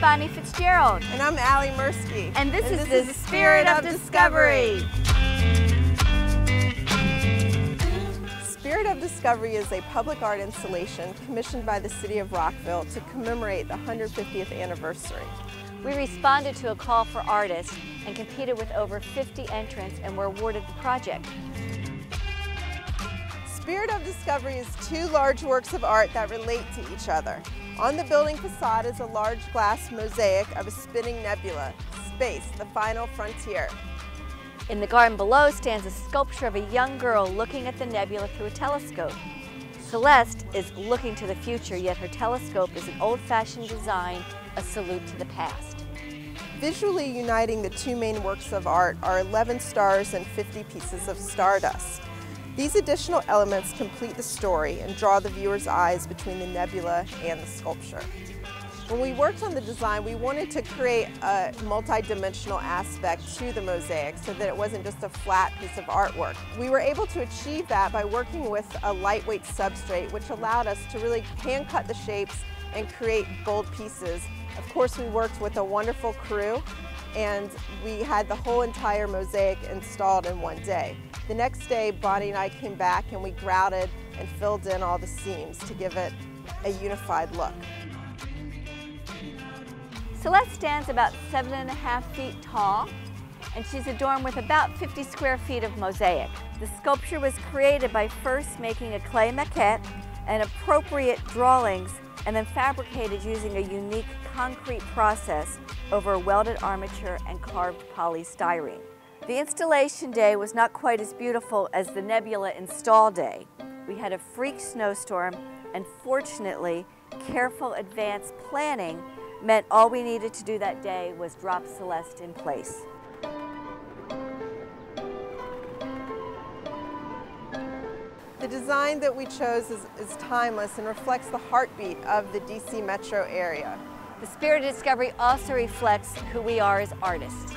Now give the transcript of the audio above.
Bonnie Fitzgerald. And I'm Ali Mirsky. And this, and is, this the is Spirit of Discovery. Spirit of Discovery is a public art installation commissioned by the City of Rockville to commemorate the 150th anniversary. We responded to a call for artists and competed with over 50 entrants and were awarded the project. Spirit of Discovery is two large works of art that relate to each other. On the building facade is a large glass mosaic of a spinning nebula, space, the final frontier. In the garden below stands a sculpture of a young girl looking at the nebula through a telescope. Celeste is looking to the future, yet her telescope is an old-fashioned design, a salute to the past. Visually uniting the two main works of art are 11 stars and 50 pieces of stardust. These additional elements complete the story and draw the viewer's eyes between the nebula and the sculpture. When we worked on the design, we wanted to create a multi-dimensional aspect to the mosaic so that it wasn't just a flat piece of artwork. We were able to achieve that by working with a lightweight substrate, which allowed us to really hand cut the shapes and create bold pieces. Of course, we worked with a wonderful crew and we had the whole entire mosaic installed in one day. The next day, Bonnie and I came back and we grouted and filled in all the seams to give it a unified look. Celeste stands about seven and a half feet tall and she's adorned with about 50 square feet of mosaic. The sculpture was created by first making a clay maquette and appropriate drawings and then fabricated using a unique concrete process over welded armature and carved polystyrene. The installation day was not quite as beautiful as the Nebula install day. We had a freak snowstorm and fortunately, careful advanced planning meant all we needed to do that day was drop Celeste in place. The design that we chose is, is, timeless and reflects the heartbeat of the DC metro area. The Spirit of Discovery also reflects who we are as artists.